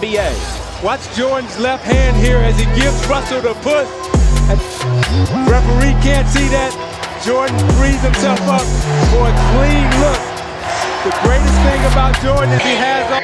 NBA. Watch Jordan's left hand here as he gives Russell the push. And referee can't see that. Jordan frees himself up for a clean look. The greatest thing about Jordan is he has... All-